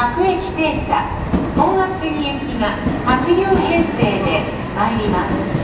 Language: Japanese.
各駅停車。本厚木行きが8両編成で参ります。